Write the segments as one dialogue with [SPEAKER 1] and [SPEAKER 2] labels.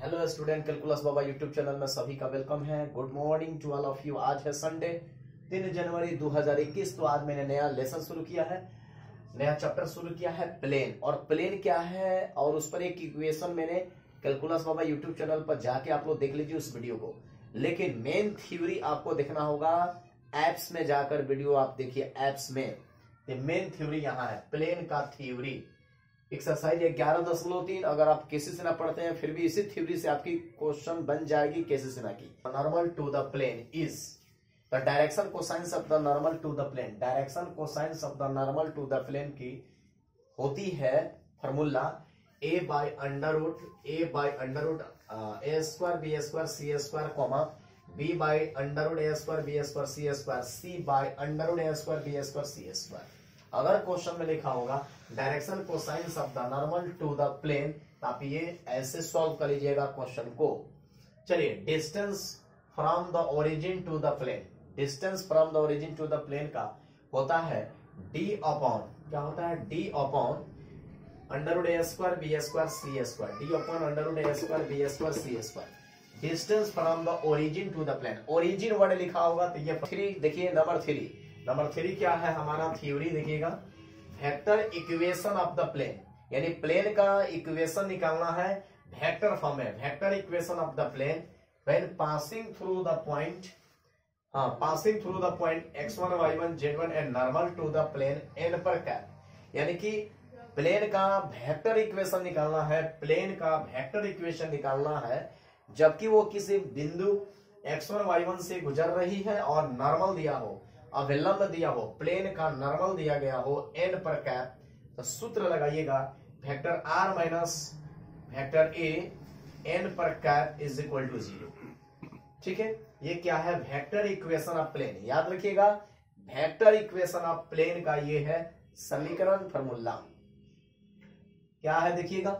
[SPEAKER 1] Hello student calculus Baba YouTube channel में सभी का वेलकम है। Good morning to all of you आज है संडे तीन जनवरी 2021 तो आज मैंने नया लेसन शुरू किया है। नया चैप्टर शुरू किया है प्लेन और प्लेन क्या है? और उस पर एक इक्वेशन मैंने कैलकुलस बाबा यूट्यूब चैनल पर जाके आप लोग देख लीजिए उस वीडियो को। लेकिन मेन थ्योरी आपको देखना होगा एप्स में जाकर वीडियो आप देखिए एप्स में। मेन थ्योरी यहाँ है। प्लेन का थ्योरी एक्सरसाइज ग्यारह दशमलव तीन, अगर आप केसी से ना पढ़ते हैं, फिर भी इसी थ्योरी से आपकी क्वेश्चन बन जाएगी केसी से ना की। Normal to the plane is the direction cosines of the normal to the plane direction cosines of the normal to the plane की होती है formula a by under root a by under root a square b square c square comma b by under root a square b square c square c by under root a square b square c square अगर question में लिखा होगा, direction cosines of the normal to the plane आप ये ऐसे solve कर लीजिएगा question को। चलिए distance from the origin to the plane distance from the origin to the plane का होता है डी अपॉन क्या होता है? D upon under a square, b square, c square. D upon under a square, b square, c square. Distance from the origin to the plane origin word लिखा होगा तो ये थ्री देखिए नंबर थ्री नंबर थ्री क्या है हमारा theory देखिएगा। Vector equation of the plane यानी प्लेन का इक्वेशन निकालना है वेक्टर फॉर्म में। Vector equation of the plane when passing through the point हाँ passing through the point x one y one z one and normal to the plane n पर cap यानी कि plane का vector equation निकालना है plane का vector equation निकालना है, जबकि वो किसी बिंदु एक्स वन वाई वन से गुजर रही है और नॉर्मल दिया हो। अविलंब दिया हो, प्लेन का नॉर्मल दिया गया हो एन पर कैप तो सूत्र लगाइएगा vector r minus vector a n पर cap is equal to zero ठीक है? ये क्या है? वेक्टर इक्वेशन ऑफ़ प्लेन याद रखिएगा वेक्टर इक्वेशन ऑफ़ प्लेन का ये है समीकरण फॉर्मूला क्या है देखिएगा?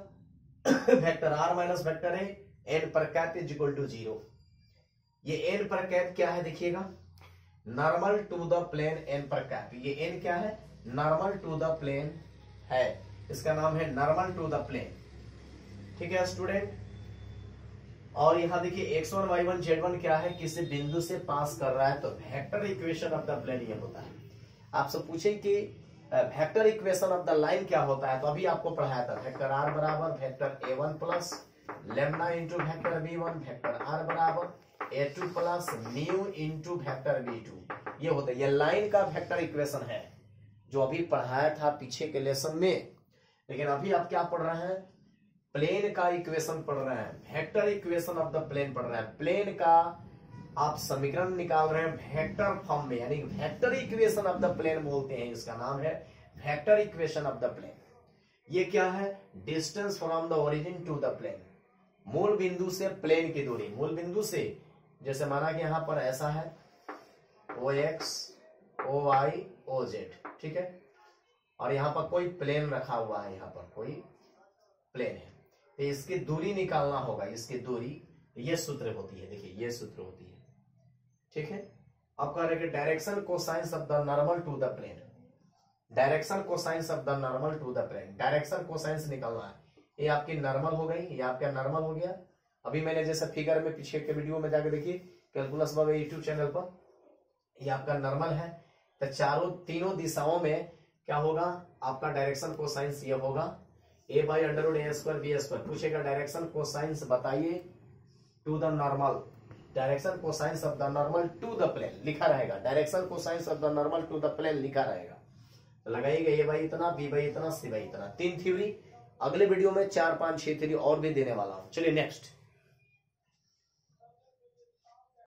[SPEAKER 1] Vector r minus vector a n पर cap is equal to zero ये एन पर कैप क्या है देखिएगा? Normal to the plane n पर कैप ये एन क्या है? नॉर्मल टू द प्लेन है। इसका नाम है नॉर्मल टू द प्लेन ठीक है स्टूडेंट और यहाँ देखिए x one y one z one क्या है? किसी बिंदु से पास कर रहा है तो vector equation of the plane ये होता है। आपसे पूछे कि vector equation of the line क्या होता है? तो अभी आपको पढ़ाया था वेक्टर आर बराबर vector a one plus lambda into vector b one vector r बराबर a two plus nu into vector b two ये होता है, ये लाइन का वेक्टर इक्वेशन है, जो अभी पढ़ाया था पीछे के लेसन में। लेकिन अभी आप क्या पढ़ रहे हैं? प्लेन का इक्वेशन पढ़ रहे हैं। Vector equation of the plane पढ़ रहे हैं। प्लेन का आप समीकरण निकाल रहे हैं वेक्टर फॉर्म में, यानी vector equation of the plane बोलते हैं, इसका नाम है vector equation of the plane ये क्या है? Distance from the origin to the plane मूल बिंदु से प्लेन की दूरी। मूल बिंदु से, जैसे माना कि यहाँ पर ऐसा है o x o y o z ठीक है? और यहाँ पर कोई प्लेन रखा हुआ है, यहाँ पर कोई प्लेन है। तो इसकी दूरी निकालना होगा, इसकी दूरी, ये सूत्र होती है, देखिए, ये सूत्र होती है, ठीक है? अब कह रहे कि direction cosines of the normal to the plane direction cosines of the normal to the plane direction cosines निकालना है। ये आपकी नॉर्मल हो गई, ये आपका नॉर्मल हो गया। अभी मैंने जैसे फिगर में पीछे के वीडियो में जाके देखिए कैलकुलस बाबा यूट्यूब चैनल पर। ये आपका नॉर्मल है। तो चारों, तीनों दिशाओं में क्या होगा? आपका डायरेक्शन को साइंस ये होगा। A by under a square b square पूछेगा डायरेक्शन को साइंस बताइए। To the normal direction cosines of the normal to the plane लिखा रहेगा। Direction cosines of the normal to the plane लिखा रहेगा। तो लगाइएगा ए बाई इतना बी बाई इतना सी बाई इतना। तीन थ्योरी अगले वीडियो में चार पाँच छह थ्योरी और भी देने वाला हूँ। चलिए नेक्स्ट